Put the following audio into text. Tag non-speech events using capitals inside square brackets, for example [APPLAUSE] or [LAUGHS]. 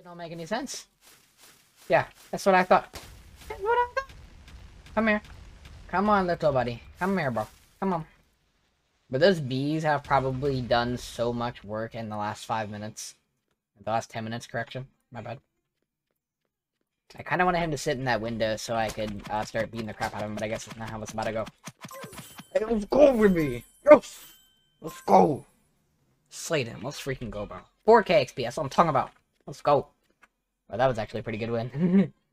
It don't make any sense. Yeah, that's what I thought. That's what I thought. Come here. Come on, little buddy. Come here, bro. Come on. But those bees have probably done so much work in the last five minutes. The last ten minutes, correction. My bad. I kind of wanted him to sit in that window so I could uh, start beating the crap out of him, but I guess that's not how it's about to go. Hey, let's go with me! Yes! Let's go! Slay him. Let's freaking go, bro. 4k XP, that's what I'm talking about. Let's go. Well, that was actually a pretty good win. [LAUGHS]